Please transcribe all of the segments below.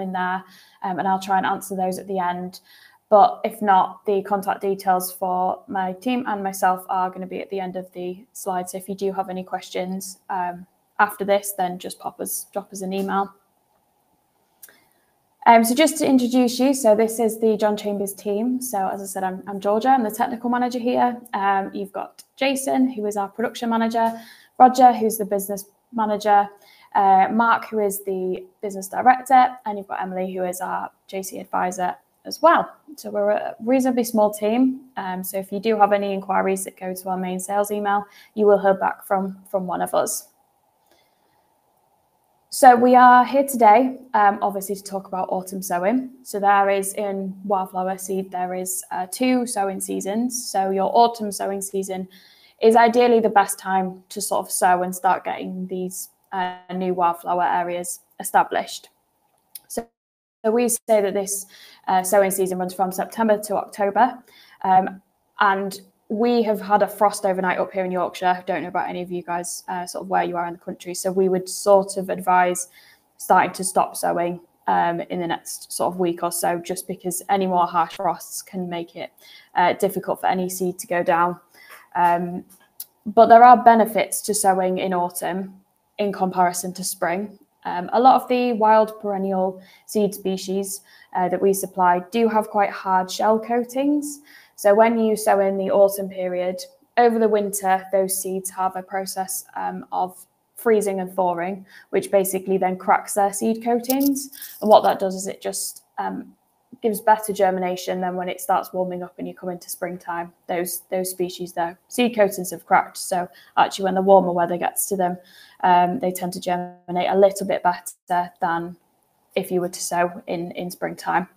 in there um, and I'll try and answer those at the end. But if not, the contact details for my team and myself are going to be at the end of the slide. So if you do have any questions um, after this, then just pop us, drop us an email. Um, so just to introduce you, so this is the John Chambers team. So as I said, I'm, I'm Georgia, I'm the technical manager here. Um, you've got Jason, who is our production manager, Roger, who's the business manager, uh, Mark, who is the business director, and you've got Emily, who is our JC advisor as well. So we're a reasonably small team. Um, so if you do have any inquiries that go to our main sales email, you will hear back from, from one of us. So we are here today, um, obviously, to talk about autumn sowing. So there is in wildflower seed, there is uh, two sowing seasons. So your autumn sowing season is ideally the best time to sort of sow and start getting these uh, new wildflower areas established. So, so we say that this uh, sowing season runs from September to October. Um, and we have had a frost overnight up here in Yorkshire. I Don't know about any of you guys, uh, sort of where you are in the country. So we would sort of advise starting to stop sowing um, in the next sort of week or so, just because any more harsh frosts can make it uh, difficult for any seed to go down. Um, but there are benefits to sowing in autumn in comparison to spring. Um, a lot of the wild perennial seed species uh, that we supply do have quite hard shell coatings. So when you sow in the autumn period, over the winter, those seeds have a process um, of freezing and thawing, which basically then cracks their seed coatings. And what that does is it just um, gives better germination than when it starts warming up and you come into springtime. Those those species, their seed coatings have cracked. So actually, when the warmer weather gets to them, um, they tend to germinate a little bit better than if you were to sow in in springtime.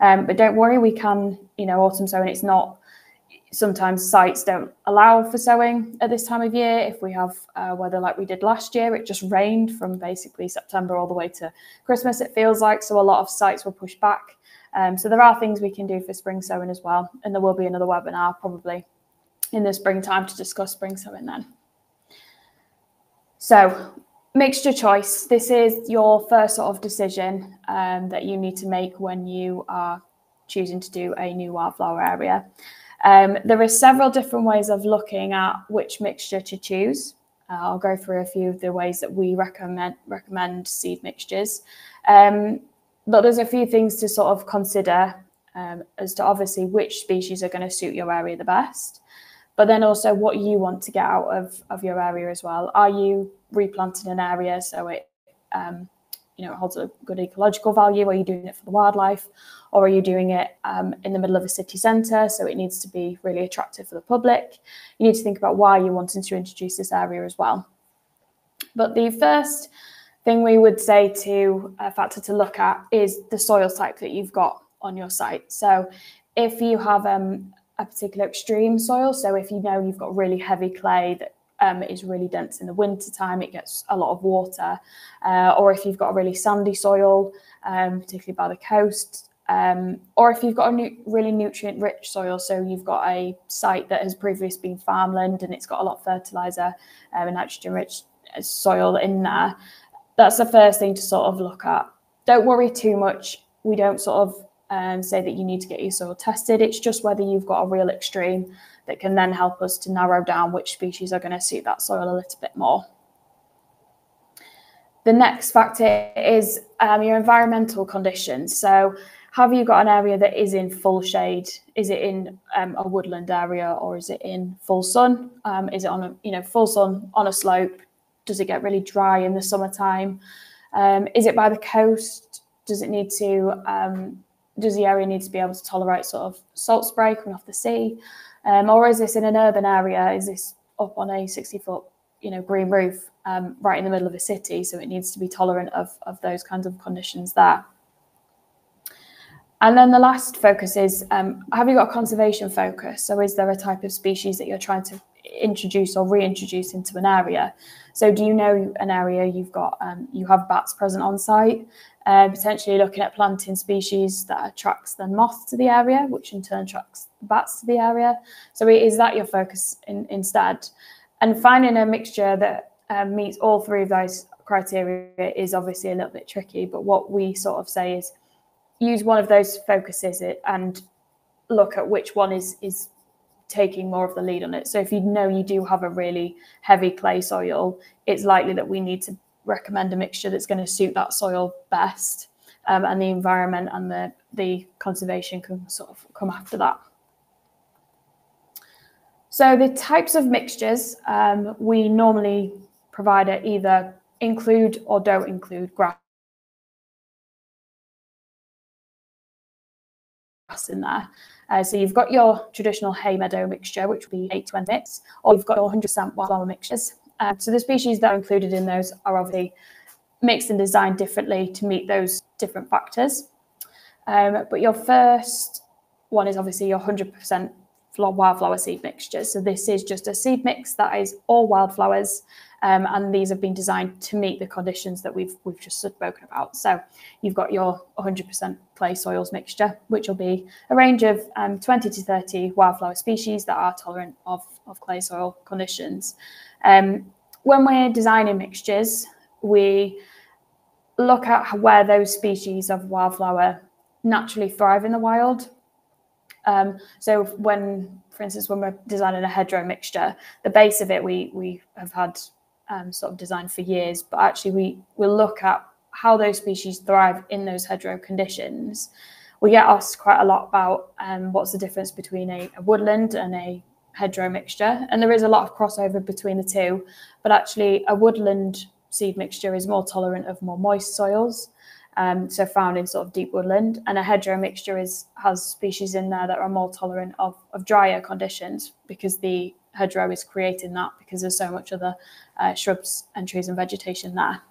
Um, but don't worry, we can, you know, autumn sowing. It's not. Sometimes sites don't allow for sowing at this time of year. If we have uh, weather like we did last year, it just rained from basically September all the way to Christmas. It feels like so a lot of sites were pushed back. Um, so there are things we can do for spring sowing as well, and there will be another webinar probably in the springtime to discuss spring sowing then. So mixture choice. This is your first sort of decision um, that you need to make when you are choosing to do a new wildflower area. Um, there are several different ways of looking at which mixture to choose. Uh, I'll go through a few of the ways that we recommend recommend seed mixtures. Um, but there's a few things to sort of consider um, as to obviously which species are going to suit your area the best but then also what you want to get out of, of your area as well. Are you replanting an area so it um, you know it holds a good ecological value? Are you doing it for the wildlife, or are you doing it um, in the middle of a city centre so it needs to be really attractive for the public? You need to think about why you're wanting to introduce this area as well. But the first thing we would say to a factor to look at is the soil type that you've got on your site. So if you have um, a particular extreme soil. So if you know you've got really heavy clay that um, is really dense in the winter time, it gets a lot of water. Uh, or if you've got a really sandy soil, um, particularly by the coast, um, or if you've got a really nutrient rich soil, so you've got a site that has previously been farmland and it's got a lot of fertilizer um, and nitrogen rich soil in there, that's the first thing to sort of look at. Don't worry too much. We don't sort of um, say that you need to get your soil tested. It's just whether you've got a real extreme that can then help us to narrow down which species are going to suit that soil a little bit more. The next factor is um, your environmental conditions. So, have you got an area that is in full shade? Is it in um, a woodland area or is it in full sun? Um, is it on a you know full sun on a slope? Does it get really dry in the summertime? Um, is it by the coast? Does it need to um, does the area need to be able to tolerate sort of salt spray coming off the sea? Um, or is this in an urban area? Is this up on a 60 foot, you know, green roof um, right in the middle of a city? So it needs to be tolerant of, of those kinds of conditions there. And then the last focus is, um, have you got a conservation focus? So is there a type of species that you're trying to introduce or reintroduce into an area? So do you know an area you've got, um, you have bats present on site? uh, potentially looking at planting species that attracts the moth to the area, which in turn attracts bats to the area. So is that your focus in, instead? And finding a mixture that um, meets all three of those criteria is obviously a little bit tricky, but what we sort of say is use one of those focuses and look at which one is is taking more of the lead on it. So if you know you do have a really heavy clay soil, it's likely that we need to recommend a mixture that's going to suit that soil best, um, and the environment and the the conservation can sort of come after that. So the types of mixtures um, we normally provide are either include or don't include grass in there. Uh, so you've got your traditional hay meadow mixture, which will be 820 mix, or you've got your 100% wildflower mixtures. Uh, so the species that are included in those are obviously mixed and designed differently to meet those different factors. Um, but your first one is obviously your 100% wildflower seed mixture. So this is just a seed mix that is all wildflowers, um, and these have been designed to meet the conditions that we've we've just spoken about. So you've got your 100% clay soils mixture, which will be a range of um, 20 to 30 wildflower species that are tolerant of, of clay soil conditions. Um, when we're designing mixtures, we look at where those species of wildflower naturally thrive in the wild. Um, so when, for instance, when we're designing a hedgerow mixture, the base of it we we have had um, sort of designed for years, but actually we will look at how those species thrive in those hedgerow conditions. We get asked quite a lot about um, what's the difference between a, a woodland and a hedgerow mixture, and there is a lot of crossover between the two. But actually, a woodland seed mixture is more tolerant of more moist soils, um, so found in sort of deep woodland. And a hedgerow mixture is has species in there that are more tolerant of, of drier conditions because the hedgerow is creating that because there's so much other uh, shrubs and trees and vegetation there.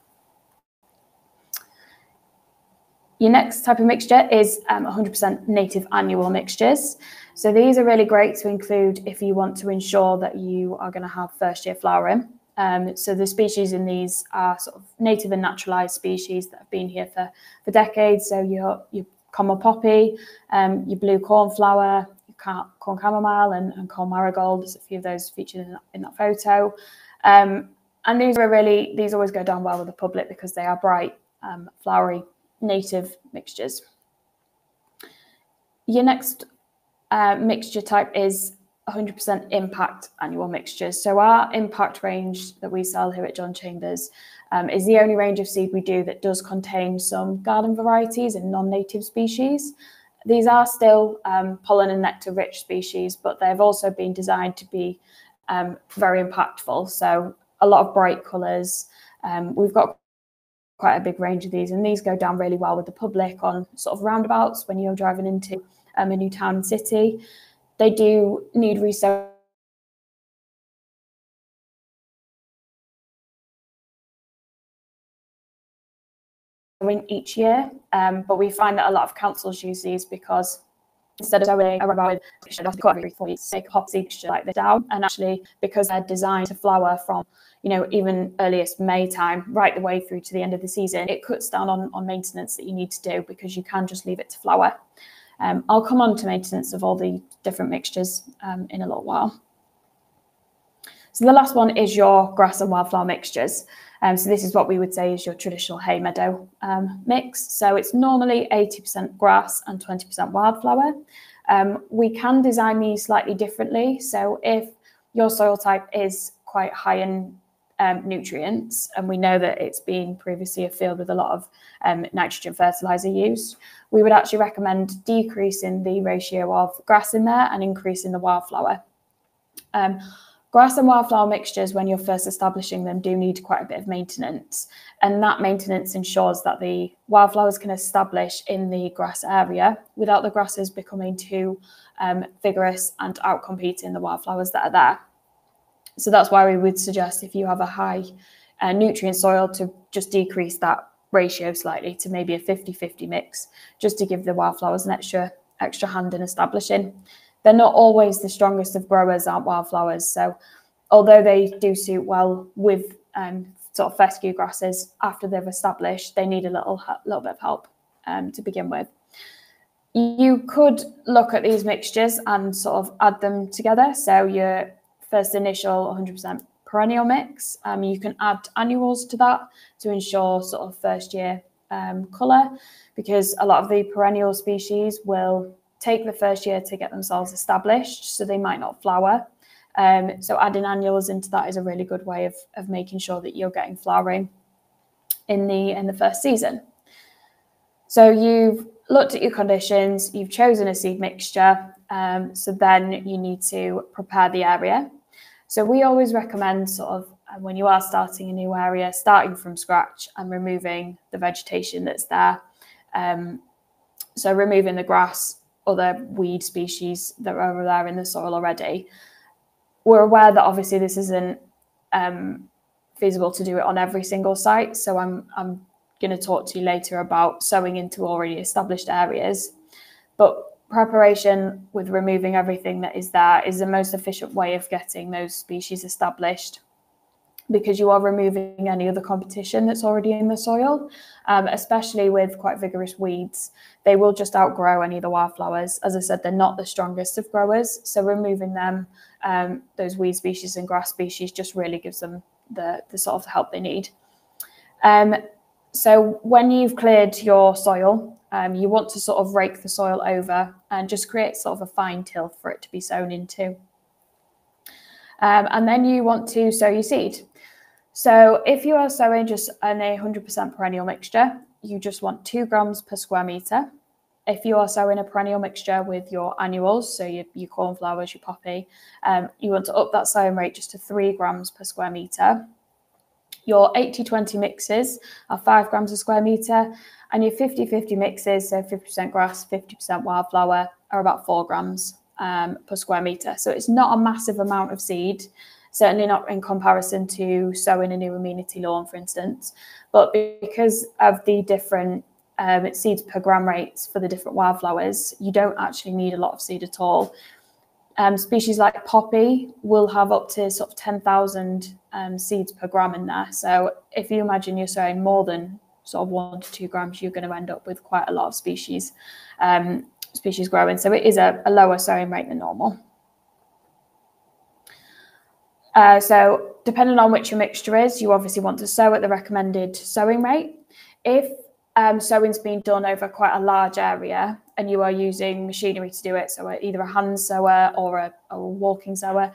Your next type of mixture is 100% um, native annual mixtures. So these are really great to include if you want to ensure that you are going to have first year flowering. Um, so the species in these are sort of native and naturalized species that have been here for, for decades. So your, your common poppy, um, your blue cornflower, your corn chamomile and, and corn marigold. There's a few of those featured in that, in that photo. Um, and these are really, these always go down well with the public because they are bright, um, flowery, native mixtures. Your next uh, mixture type is 100% impact annual mixtures. So our impact range that we sell here at John Chambers um, is the only range of seed we do that does contain some garden varieties and non-native species. These are still um, pollen and nectar rich species, but they've also been designed to be um, very impactful. So a lot of bright colours. Um, we've got quite a big range of these, and these go down really well with the public on sort of roundabouts when you're driving into um, a new town and city they do need research each year, um, but we find that a lot of councils use these because instead of doing a with every four weeks, take a hop seeds like this down, and actually because they're designed to flower from you know even earliest May time right the way through to the end of the season, it cuts down on on maintenance that you need to do because you can just leave it to flower. Um, I'll come on to maintenance of all the different mixtures um, in a little while. So the last one is your grass and wildflower mixtures. Um, so this is what we would say is your traditional hay meadow um, mix. So it's normally 80% grass and 20% wildflower. Um, we can design these slightly differently. So if your soil type is quite high in um, nutrients, and we know that it's been previously a field with a lot of um, nitrogen fertilizer use, we would actually recommend decreasing the ratio of grass in there and increasing the wildflower. Um, grass and wildflower mixtures, when you're first establishing them, do need quite a bit of maintenance. And that maintenance ensures that the wildflowers can establish in the grass area without the grasses becoming too um, vigorous and outcompeting the wildflowers that are there. So that's why we would suggest if you have a high uh, nutrient soil to just decrease that ratio slightly to maybe a 50-50 mix, just to give the wildflowers an extra extra hand in establishing. They're not always the strongest of growers, aren't wildflowers. So although they do suit well with um, sort of fescue grasses after they've established, they need a little little bit of help um, to begin with. You could look at these mixtures and sort of add them together. So your first initial 100% perennial mix. Um, you can add annuals to that to ensure sort of first year um, colour because a lot of the perennial species will take the first year to get themselves established, so they might not flower. Um, so adding annuals into that is a really good way of, of making sure that you're getting flowering in the in the first season. So you've looked at your conditions, you've chosen a seed mixture, um, so then you need to prepare the area. So we always recommend sort of uh, when you are starting a new area, starting from scratch and removing the vegetation that's there. Um, so removing the grass, other weed species that are over there in the soil already. We're aware that obviously this isn't um, feasible to do it on every single site. So I'm I'm going to talk to you later about sowing into already established areas. But preparation with removing everything that is there is the most efficient way of getting those species established because you are removing any other competition that's already in the soil, um, especially with quite vigorous weeds. They will just outgrow any of the wildflowers. As I said, they're not the strongest of growers. So removing them, um, those weed species and grass species just really gives them the, the sort of help they need. Um, so when you've cleared your soil, um, you want to sort of rake the soil over and just create sort of a fine till for it to be sown into. Um, and then you want to sow your seed. So if you are sowing just an 100% perennial mixture, you just want two grams per square meter. If you are sowing a perennial mixture with your annuals, so your, your cornflowers, your poppy, um, you want to up that sowing rate just to three grams per square meter. Your 80-20 mixes are five grams a square meter, and your 50-50 mixes, so 50% grass, 50% wildflower, are about four grams um, per square meter. So it's not a massive amount of seed, certainly not in comparison to sowing a new amenity lawn, for instance. But because of the different um, seeds per gram rates for the different wildflowers, you don't actually need a lot of seed at all. Um, species like poppy will have up to sort of 10,000 um, seeds per gram in there. So if you imagine you're sowing more than sort of one to two grams, you're going to end up with quite a lot of species um, species growing. So it is a, a lower sowing rate than normal. Uh, so depending on which your mixture is, you obviously want to sow at the recommended sowing rate. If um, sowing's been done over quite a large area and you are using machinery to do it, so either a hand sower or a, a walking sower,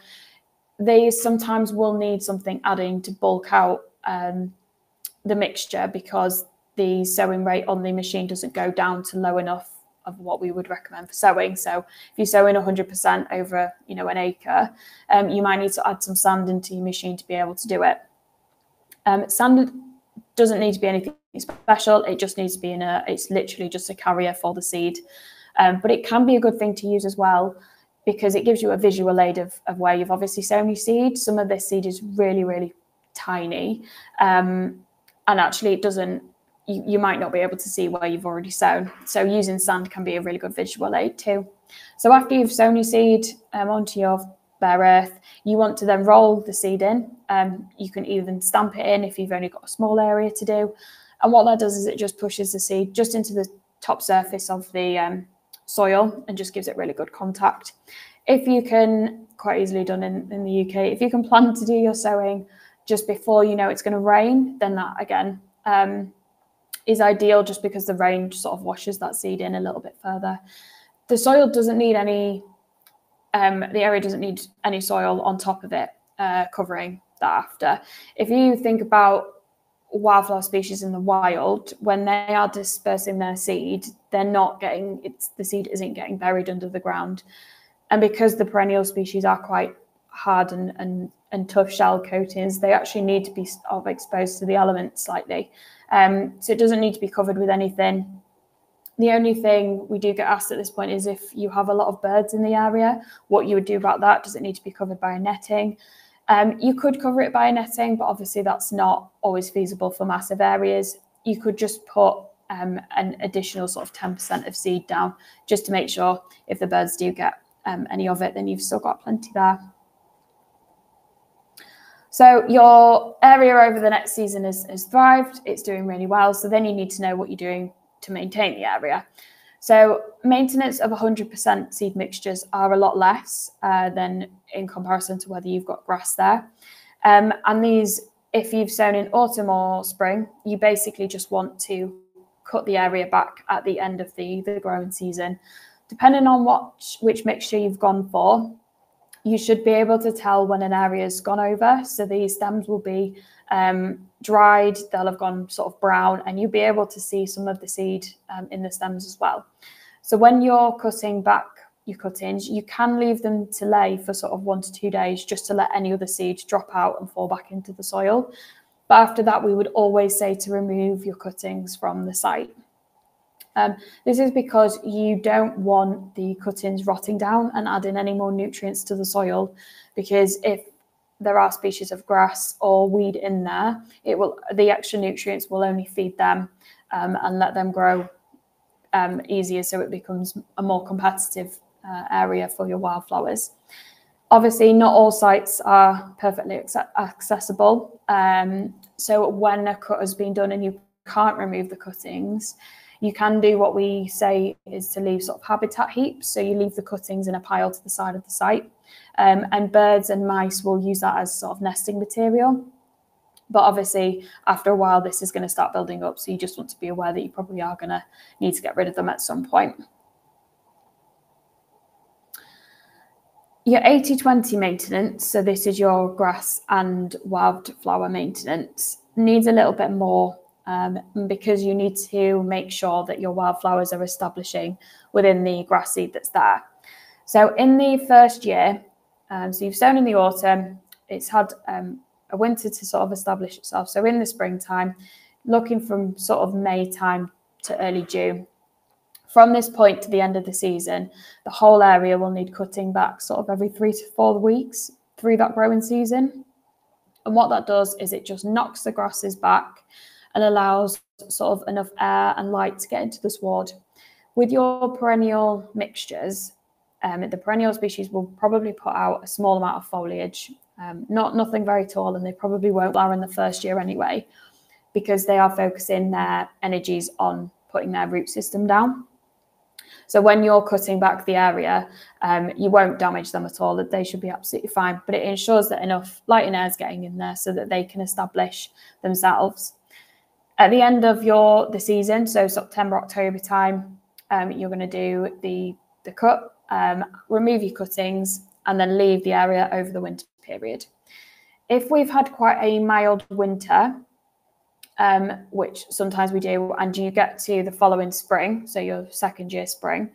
they sometimes will need something adding to bulk out um, the mixture because the sowing rate on the machine doesn't go down to low enough of what we would recommend for sowing. So if you're sowing 100% over, you know, an acre, um, you might need to add some sand into your machine to be able to do it. Um, sand doesn't need to be anything special. It just needs to be in a, it's literally just a carrier for the seed. Um, but it can be a good thing to use as well because it gives you a visual aid of, of where you've obviously sown your seed. Some of this seed is really, really tiny. Um, and actually it doesn't you, you might not be able to see where you've already sown. So using sand can be a really good visual aid too. So after you've sown your seed um, onto your bare earth, you want to then roll the seed in. Um, you can even stamp it in if you've only got a small area to do. And what that does is it just pushes the seed just into the top surface of the um, soil and just gives it really good contact. If you can, quite easily done in, in the UK, if you can plan to do your sowing just before you know it's going to rain, then that again um, is ideal just because the rain sort of washes that seed in a little bit further. The soil doesn't need any, um, the area doesn't need any soil on top of it uh, covering that after. If you think about wildflower species in the wild, when they are dispersing their seed, they're not getting, it's the seed isn't getting buried under the ground. And because the perennial species are quite hard and, and, and tough shell coatings, they actually need to be of exposed to the elements slightly. Um, so it doesn't need to be covered with anything. The only thing we do get asked at this point is if you have a lot of birds in the area, what you would do about that. Does it need to be covered by a netting? Um, you could cover it by netting, but obviously that's not always feasible for massive areas. You could just put um, an additional sort of 10% of seed down just to make sure if the birds do get um, any of it, then you've still got plenty there. So your area over the next season has, has thrived. It's doing really well. So then you need to know what you're doing to maintain the area. So maintenance of 100% seed mixtures are a lot less uh, than in comparison to whether you've got grass there. Um, and these, if you've sown in autumn or spring, you basically just want to cut the area back at the end of the, the growing season. Depending on what which mixture you've gone for, you should be able to tell when an area's gone over. So these stems will be um, dried, they'll have gone sort of brown, and you'll be able to see some of the seed um, in the stems as well. So when you're cutting back your cuttings, you can leave them to lay for sort of one to two days just to let any other seed drop out and fall back into the soil. But after that, we would always say to remove your cuttings from the site. Um, this is because you don't want the cuttings rotting down and adding any more nutrients to the soil because if there are species of grass or weed in there, it will the extra nutrients will only feed them um, and let them grow um, easier so it becomes a more competitive uh, area for your wildflowers. Obviously, not all sites are perfectly accessible. Um, so when a cut has been done and you can't remove the cuttings, you can do what we say is to leave sort of habitat heaps. So you leave the cuttings in a pile to the side of the site. Um, and birds and mice will use that as sort of nesting material. But obviously, after a while, this is going to start building up. So you just want to be aware that you probably are going to need to get rid of them at some point. Your 80-20 maintenance, so this is your grass and wildflower maintenance, needs a little bit more um, because you need to make sure that your wildflowers are establishing within the grass seed that's there. So in the first year, um, so you've sown in the autumn, it's had um, a winter to sort of establish itself. So in the springtime, looking from sort of May time to early June, from this point to the end of the season, the whole area will need cutting back sort of every three to four weeks through that growing season. And what that does is it just knocks the grasses back and allows sort of enough air and light to get into the sward. With your perennial mixtures, um, the perennial species will probably put out a small amount of foliage, um, not nothing very tall, and they probably won't flower in the first year anyway, because they are focusing their energies on putting their root system down. So when you're cutting back the area, um, you won't damage them at all. That they should be absolutely fine. But it ensures that enough light and air is getting in there so that they can establish themselves. At the end of your the season, so September October time, um, you're going to do the the cut, um, remove your cuttings, and then leave the area over the winter period. If we've had quite a mild winter, um, which sometimes we do, and you get to the following spring, so your second year spring,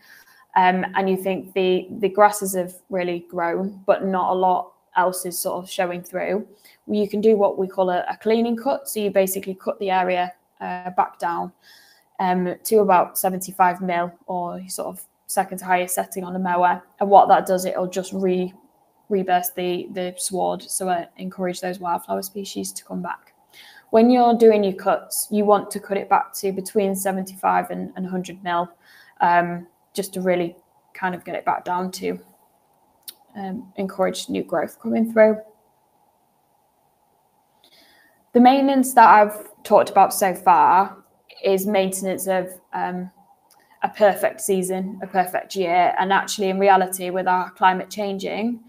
um, and you think the the grasses have really grown, but not a lot else is sort of showing through. You can do what we call a, a cleaning cut. So you basically cut the area uh, back down um, to about 75 mil or sort of second to highest setting on a mower. And what that does, it'll just re reburst the the sward, so I encourage those wildflower species to come back when you're doing your cuts, you want to cut it back to between 75 and, and 100 mil, um, just to really kind of get it back down to um, encourage new growth coming through. The maintenance that I've talked about so far is maintenance of um, a perfect season, a perfect year. And actually, in reality, with our climate changing,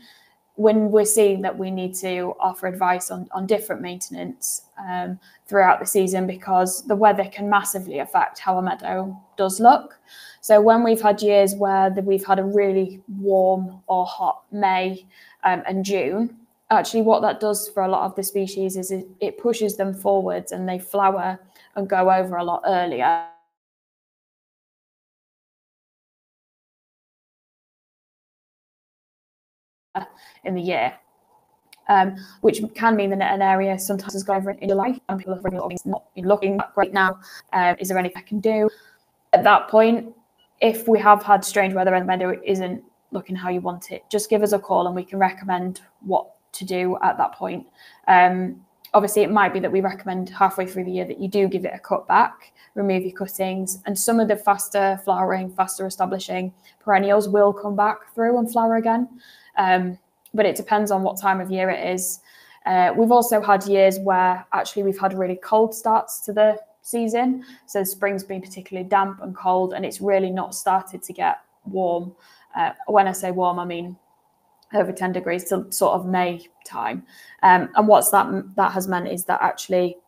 when we're seeing that we need to offer advice on, on different maintenance um, throughout the season because the weather can massively affect how a meadow does look. So when we've had years where the, we've had a really warm or hot May um, and June, actually what that does for a lot of the species is it, it pushes them forwards and they flower and go over a lot earlier in the year. Um, which can mean that an area sometimes has gone over in July and people really not looking great now. Um, is there anything I can do? At that point, if we have had strange weather and the meadow isn't looking how you want it, just give us a call and we can recommend what to do at that point. Um, obviously, it might be that we recommend halfway through the year that you do give it a cut back, remove your cuttings, and some of the faster flowering, faster establishing perennials will come back through and flower again. Um, but it depends on what time of year it is. Uh, we've also had years where actually we've had really cold starts to the season. So spring's been particularly damp and cold, and it's really not started to get warm. Uh, when I say warm, I mean over 10 degrees till sort of May time. Um, and what's that that has meant is that actually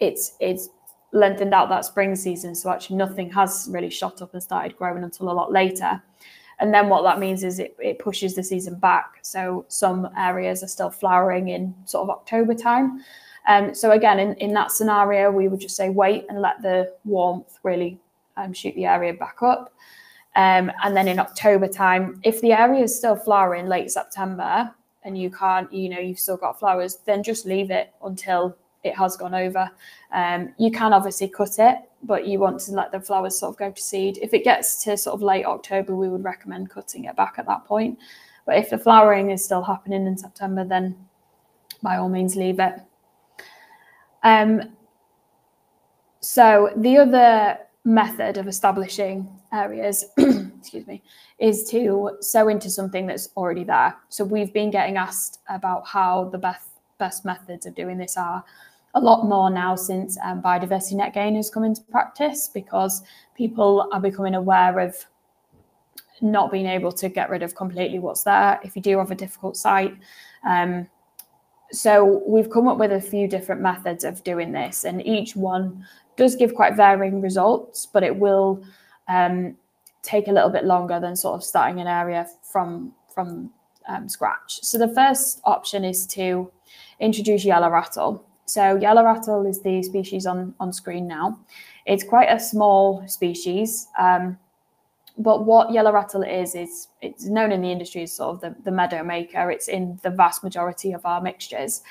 it's it's lengthened out that spring season. So actually nothing has really shot up and started growing until a lot later. And then what that means is it, it pushes the season back. So some areas are still flowering in sort of October time. Um, so again, in, in that scenario, we would just say wait and let the warmth really um, shoot the area back up. Um, and then in October time, if the area is still flowering late September and you can't, you know, you've still got flowers, then just leave it until it has gone over. Um, you can obviously cut it, but you want to let the flowers sort of go to seed. If it gets to sort of late October, we would recommend cutting it back at that point. But if the flowering is still happening in September, then by all means leave it. Um, so the other method of establishing areas, excuse me, is to sow into something that's already there. So we've been getting asked about how the best best methods of doing this are a lot more now since um, biodiversity net gain has come into practice because people are becoming aware of not being able to get rid of completely what's there if you do have a difficult site. Um, so we've come up with a few different methods of doing this, and each one does give quite varying results, but it will um, take a little bit longer than sort of starting an area from from um, scratch. So the first option is to introduce yellow rattle. So yellow rattle is the species on, on screen now. It's quite a small species. Um, but what yellow rattle is, is it's known in the industry as sort of the, the meadow maker. It's in the vast majority of our mixtures.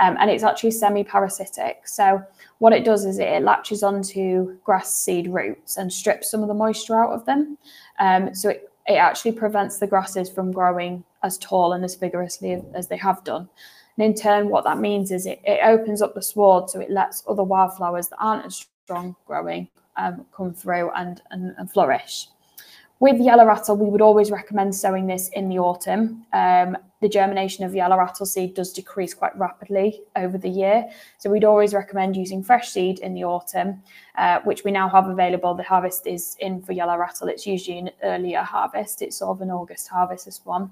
Um, and it's actually semi-parasitic. So what it does is it latches onto grass seed roots and strips some of the moisture out of them. Um, so it, it actually prevents the grasses from growing as tall and as vigorously as they have done. And in turn, what that means is it, it opens up the sward so it lets other wildflowers that aren't as strong growing um, come through and, and, and flourish. With yellow rattle, we would always recommend sowing this in the autumn. Um, the germination of yellow rattle seed does decrease quite rapidly over the year. So we'd always recommend using fresh seed in the autumn, uh, which we now have available. The harvest is in for yellow rattle. It's usually an earlier harvest. It's sort of an August harvest, this one.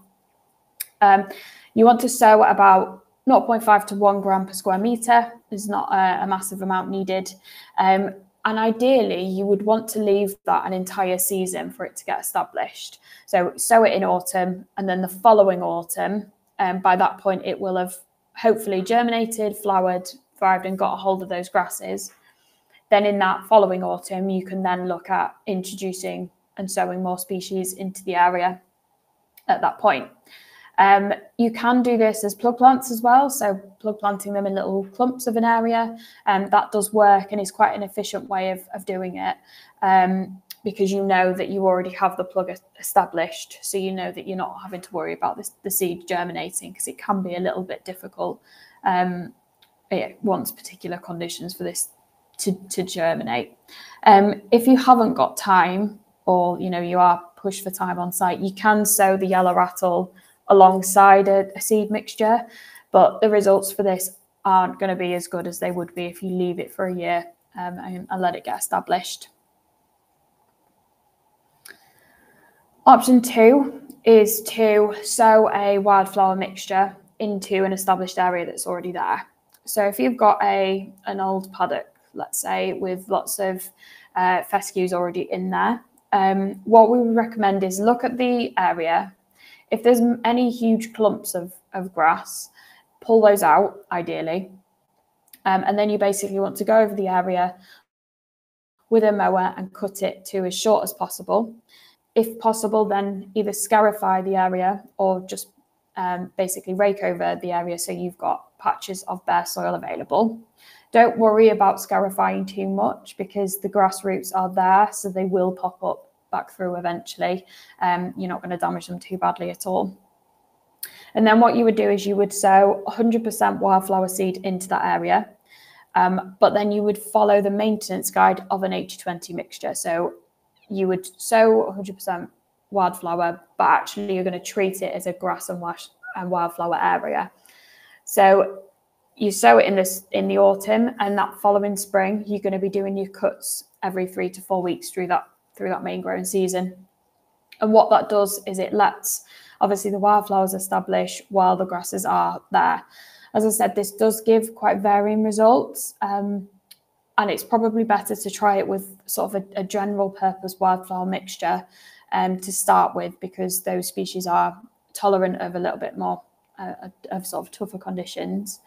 Um, you want to sow about 0.5 to 1 gram per square metre. There's not a, a massive amount needed. Um, and ideally, you would want to leave that an entire season for it to get established. So sow it in autumn, and then the following autumn, um, by that point, it will have hopefully germinated, flowered, thrived, and got a hold of those grasses. Then in that following autumn, you can then look at introducing and sowing more species into the area at that point. Um, you can do this as plug plants as well, so plug planting them in little clumps of an area. Um, that does work and is quite an efficient way of, of doing it um, because you know that you already have the plug established, so you know that you're not having to worry about this, the seed germinating because it can be a little bit difficult um, it wants particular conditions for this to, to germinate. Um, if you haven't got time or you know you are pushed for time on site, you can sow the yellow rattle alongside a, a seed mixture. But the results for this aren't going to be as good as they would be if you leave it for a year um, and, and let it get established. Option two is to sow a wildflower mixture into an established area that's already there. So if you've got a an old paddock, let's say, with lots of uh, fescues already in there, um, what we would recommend is look at the area if there's any huge clumps of, of grass, pull those out ideally. Um, and then you basically want to go over the area with a mower and cut it to as short as possible. If possible, then either scarify the area or just um, basically rake over the area so you've got patches of bare soil available. Don't worry about scarifying too much because the grass roots are there, so they will pop up back through eventually. Um, you're not going to damage them too badly at all. And then what you would do is you would sow 100% wildflower seed into that area. Um, but then you would follow the maintenance guide of an 80-20 mixture. So you would sow 100% wildflower, but actually you're going to treat it as a grass and, wash, and wildflower area. So you sow it in this in the autumn, and that following spring you're going to be doing your cuts every three to four weeks through that through that main growing season. And what that does is it lets obviously the wildflowers establish while the grasses are there. As I said, this does give quite varying results. Um, and it's probably better to try it with sort of a, a general purpose wildflower mixture um, to start with because those species are tolerant of a little bit more uh, of sort of tougher conditions.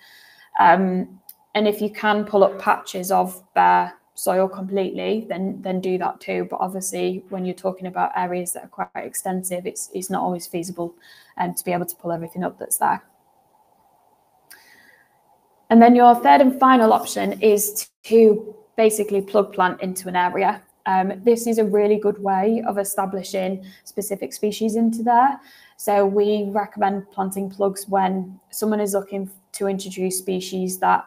Um, and if you can pull up patches of bare soil completely, then then do that too. But obviously, when you're talking about areas that are quite extensive, it's it's not always feasible um, to be able to pull everything up that's there. And then your third and final option is to basically plug plant into an area. Um, this is a really good way of establishing specific species into there. So we recommend planting plugs when someone is looking to introduce species that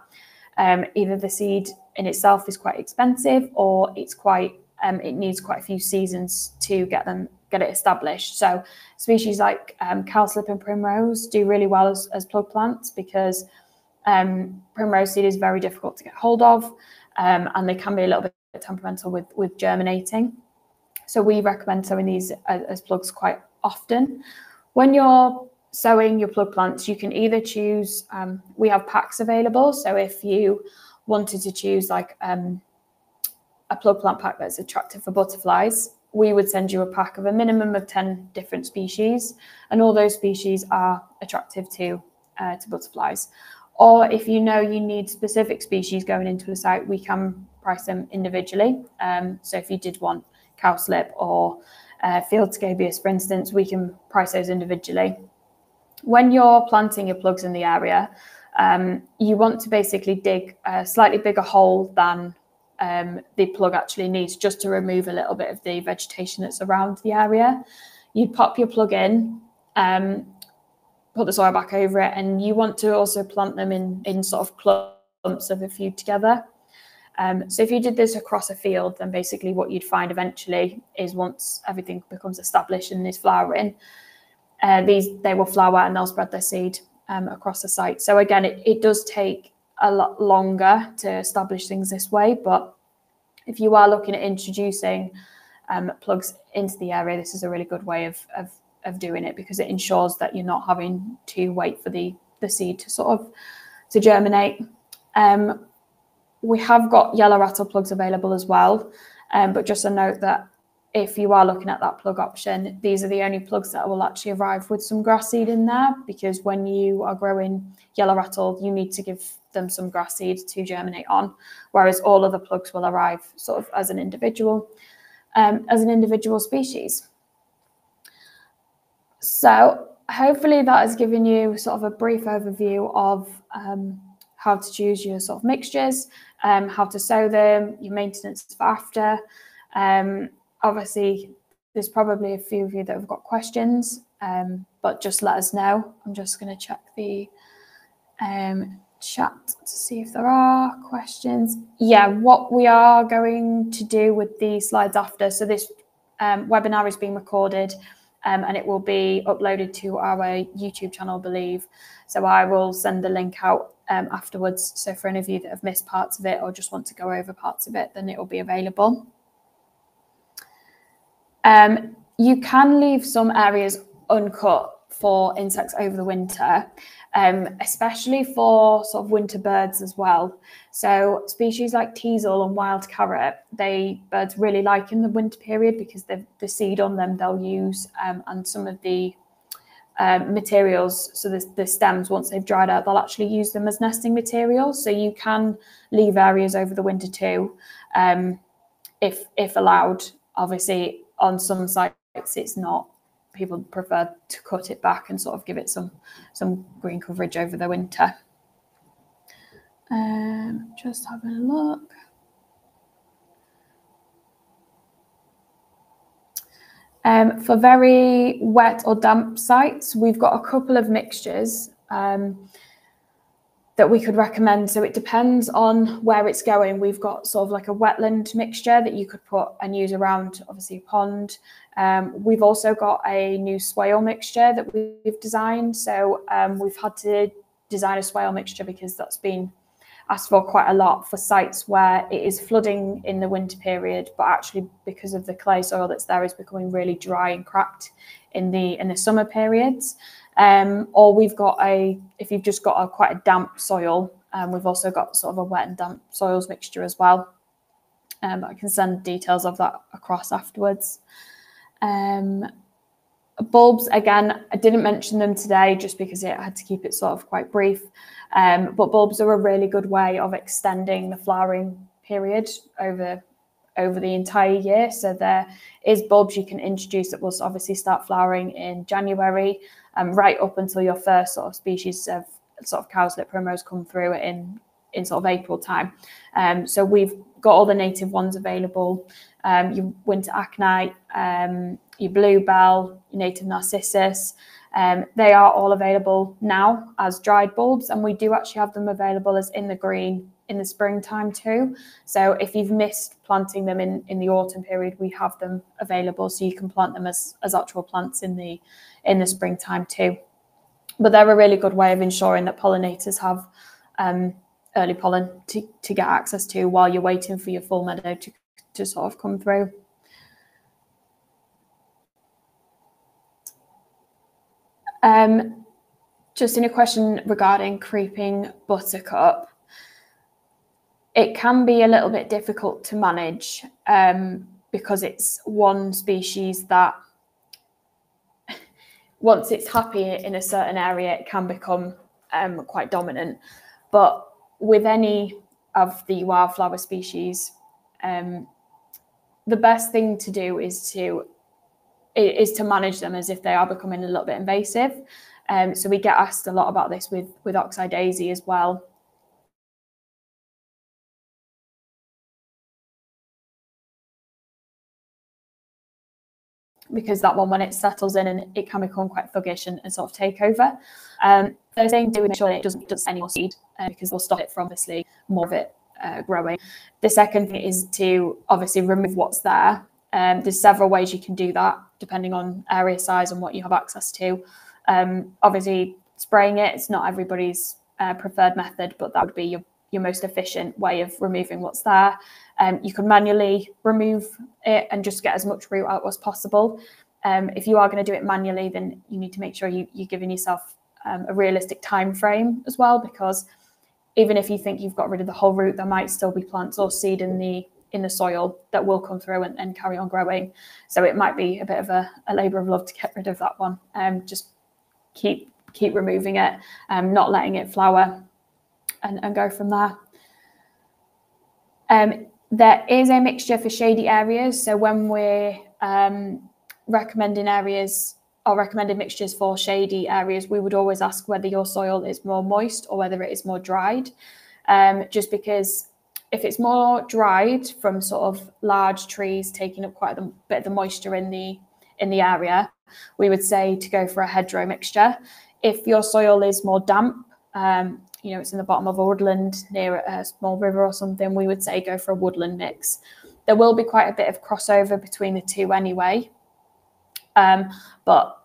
um, either the seed in itself is quite expensive or it's quite um, it needs quite a few seasons to get them get it established. So species like um, cowslip and primrose do really well as, as plug plants because um, primrose seed is very difficult to get hold of, um, and they can be a little bit temperamental with with germinating. So we recommend sowing these as, as plugs quite often. When you're sowing your plug plants, you can either choose. Um, we have packs available, so if you wanted to choose like um, a plug plant pack that's attractive for butterflies, we would send you a pack of a minimum of 10 different species, and all those species are attractive to, uh, to butterflies. Or if you know you need specific species going into a site, we can price them individually. Um, so if you did want cowslip or uh, field scabious, for instance, we can price those individually. When you're planting your plugs in the area, um, you want to basically dig a slightly bigger hole than um, the plug actually needs just to remove a little bit of the vegetation that's around the area. You'd pop your plug in, um, put the soil back over it, and you want to also plant them in in sort of clumps of a few together. Um, so if you did this across a field, then basically what you'd find eventually is once everything becomes established and is flowering, uh, these they will flower and they'll spread their seed um, across the site. So again, it, it does take a lot longer to establish things this way, but if you are looking at introducing um, plugs into the area, this is a really good way of, of of doing it because it ensures that you're not having to wait for the the seed to sort of to germinate. Um, we have got yellow rattle plugs available as well, um, but just a note that if you are looking at that plug option, these are the only plugs that will actually arrive with some grass seed in there because when you are growing yellow rattle, you need to give them some grass seed to germinate on, whereas all other plugs will arrive sort of as an individual, um, as an individual species. So hopefully that has given you sort of a brief overview of um, how to choose your sort of mixtures, um, how to sow them, your maintenance for after. Obviously, there's probably a few of you that have got questions, um, but just let us know. I'm just going to check the um, chat to see if there are questions. Yeah, what we are going to do with the slides after. So this um, webinar is being recorded um, and it will be uploaded to our YouTube channel, I believe. So I will send the link out um, afterwards. So for any of you that have missed parts of it or just want to go over parts of it, then it will be available. Um, you can leave some areas uncut for insects over the winter, um, especially for sort of winter birds as well. So species like teasel and wild carrot, they birds really like in the winter period because the the seed on them they'll use um, and some of the um, materials, so the, the stems, once they've dried out, they'll actually use them as nesting materials. So you can leave areas over the winter too, um, if if allowed. Obviously, on some sites it's not. People prefer to cut it back and sort of give it some some green coverage over the winter. Um, just having a look. Um, for very wet or damp sites, we've got a couple of mixtures um, that we could recommend. So it depends on where it's going. We've got sort of like a wetland mixture that you could put and use around, obviously, a pond. Um, we've also got a new swale mixture that we've designed. So um, we've had to design a swale mixture because that's been asked for quite a lot for sites where it is flooding in the winter period, but actually because of the clay soil that's there is becoming really dry and cracked in the in the summer periods. Um, or we've got a if you've just got a quite a damp soil, um, we've also got sort of a wet and damp soils mixture as well. Um, I can send details of that across afterwards. Um, bulbs again i didn't mention them today just because it, i had to keep it sort of quite brief um, but bulbs are a really good way of extending the flowering period over over the entire year so there is bulbs you can introduce that will obviously start flowering in january um, right up until your first sort of species of sort of cowslip primrose come through in in sort of april time um, so we've got all the native ones available um, your winter aconite um, your bluebell, your native narcissus. Um, they are all available now as dried bulbs, and we do actually have them available as in the green in the springtime too. So if you've missed planting them in, in the autumn period, we have them available, so you can plant them as, as actual plants in the in the springtime too. But they're a really good way of ensuring that pollinators have um, early pollen to, to get access to while you're waiting for your full meadow to, to sort of come through. Um, just in a question regarding creeping buttercup, it can be a little bit difficult to manage um, because it's one species that once it's happy in a certain area, it can become um, quite dominant. But with any of the wildflower species, um, the best thing to do is to is to manage them as if they are becoming a little bit invasive. Um, so we get asked a lot about this with with oxeye daisy as well. Because that one, when it settles in, and it can become quite thuggish and, and sort of take over. Um, they're saying do make sure it doesn't does any more seed uh, because they'll stop it from obviously more of it uh, growing. The second thing is to obviously remove what's there. Um, there's several ways you can do that depending on area size and what you have access to. Um, obviously, spraying it, it's not everybody's uh, preferred method, but that would be your, your most efficient way of removing what's there. Um, you can manually remove it and just get as much root out as possible. Um, if you are going to do it manually, then you need to make sure you, you're giving yourself um, a realistic time frame as well, because even if you think you've got rid of the whole root, there might still be plants or seed in the in the soil that will come through and, and carry on growing. So it might be a bit of a, a labour of love to get rid of that one. Um, just keep keep removing it, um, not letting it flower, and, and go from there. Um, there is a mixture for shady areas. So when we're um, recommending areas or recommended mixtures for shady areas, we would always ask whether your soil is more moist or whether it is more dried. Um, just because if it's more dried from sort of large trees taking up quite a bit of the moisture in the in the area, we would say to go for a hedgerow mixture. If your soil is more damp, um, you know, it's in the bottom of woodland near a small river or something, we would say go for a woodland mix. There will be quite a bit of crossover between the two anyway, um, but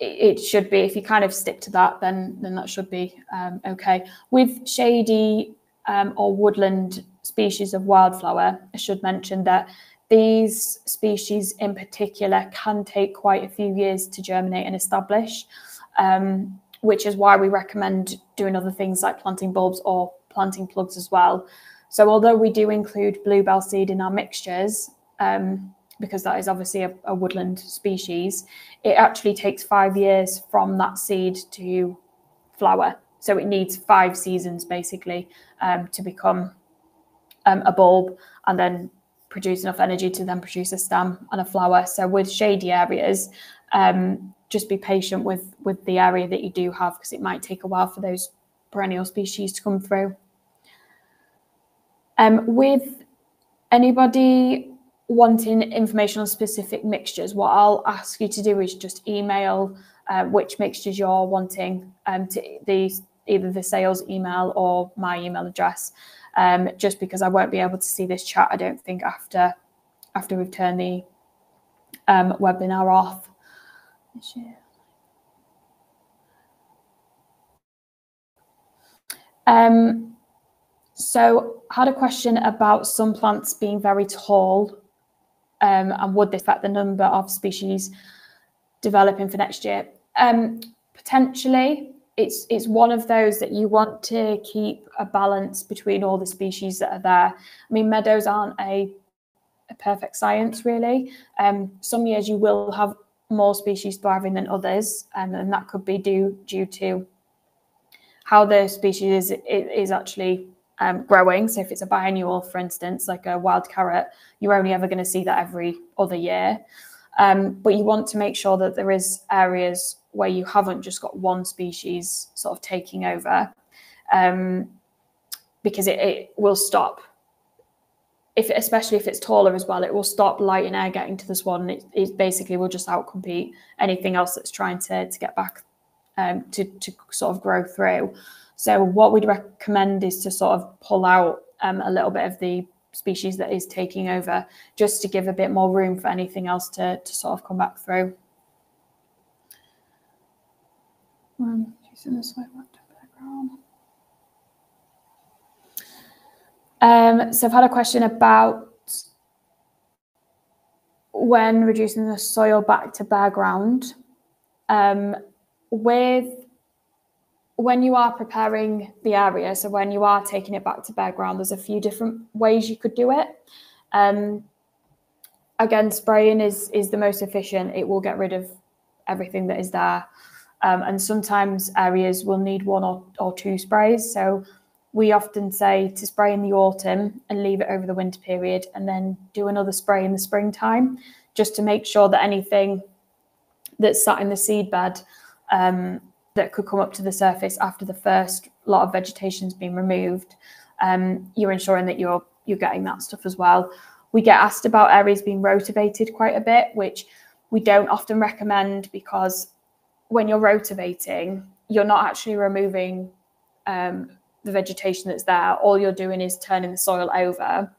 it, it, should be if you kind of stick to that, then then that should be um, okay. With shady um, or woodland species of wildflower, I should mention that these species in particular can take quite a few years to germinate and establish, um, which is why we recommend doing other things like planting bulbs or planting plugs as well. So although we do include bluebell seed in our mixtures, um, because that is obviously a, a, woodland species, it actually takes five years from that seed to flower. So it needs five seasons basically um, to become um, a bulb and then produce enough energy to then produce a stem and a flower. So with shady areas, um, just be patient with with the area that you do have because it might take a while for those perennial species to come through. Um, with anybody wanting information on specific mixtures, what I'll ask you to do is just email uh, which mixtures you're wanting um, to the either the sales email or my email address, um, just because I won't be able to see this chat. I don't think after after we've turned the um, webinar off. Um, so I had a question about some plants being very tall um, and would this affect the number of species developing for next year? Um, potentially, it's it's one of those that you want to keep a balance between all the species that are there. I mean, meadows aren't a, a perfect science, really. Um, some years you will have more species thriving than others, um, and that could be due due to how the species is, is actually um, growing. So if it's a biennial, for instance, like a wild carrot, you're only ever going to see that every other year. Um, but you want to make sure that there is areas where you haven't just got one species sort of taking over, um, because it, it, will stop. If especially if it's taller as well, it will stop light and air getting to the sward. It, it basically will just outcompete anything else that's trying to to get back um, to to sort of grow through. So what we'd recommend is to sort of pull out um, a little bit of the species that is taking over, just to give a bit more room for anything else to, to sort of come back through. Um, um, so I've had a question about when reducing the soil back to bare ground. Um, with when you are preparing the area, so when you are taking it back to bare ground, there's a few different ways you could do it. Um, again, spraying is is the most efficient. It will get rid of everything that is there. Um, and sometimes areas will need one or, or two sprays. So we often say to spray in the autumn and leave it over the winter period and then do another spray in the springtime, just to make sure that anything that's sat in the seed bed um, that could come up to the surface after the first lot of vegetation has been removed, um, you're ensuring that you're you're getting that stuff as well. We get asked about areas being rotavated quite a bit, which we don't often recommend because when you're rotavating, you're not actually removing um, the vegetation that's there. All you're doing is turning the soil over.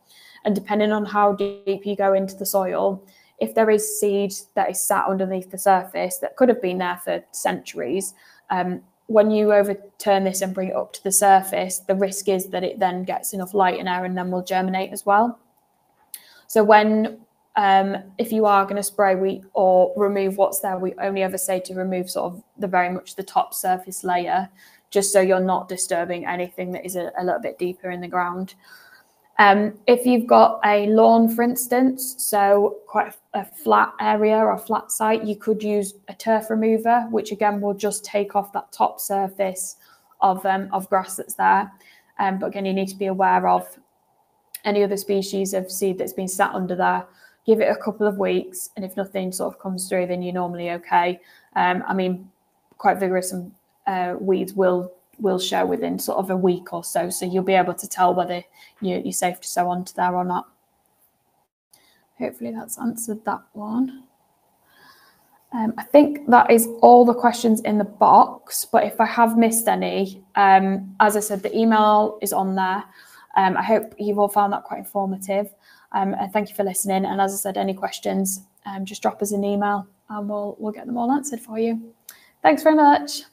And depending on how deep you go into the soil, if there is seed that is sat underneath the surface that could have been there for centuries, um, when you overturn this and bring it up to the surface, the risk is that it then gets enough light and air and then will germinate as well. So when um, if you are going to spray we or remove what's there, we only ever say to remove sort of the very much the top surface layer, just so you're not disturbing anything that is a, a little bit deeper in the ground. Um, if you've got a lawn, for instance, so quite a, a, flat area or flat site, you could use a turf remover, which again will just take off that top surface of, um, of grass that's there. Um, but again, you need to be aware of any other species of seed that's been sat under there. Give it a couple of weeks, and if nothing sort of comes through, then you're normally okay. Um, I mean, quite vigorous and uh, weeds will will show within sort of a week or so. So you'll be able to tell whether you, you're safe to sow onto there or not. Hopefully that's answered that one. Um, I think that is all the questions in the box, but if I have missed any, um, as I said, the email is on there. Um, I hope you've all found that quite informative. Um, and thank you for listening. And as I said, any questions, um, just drop us an email and we'll, we'll get them all answered for you. Thanks very much.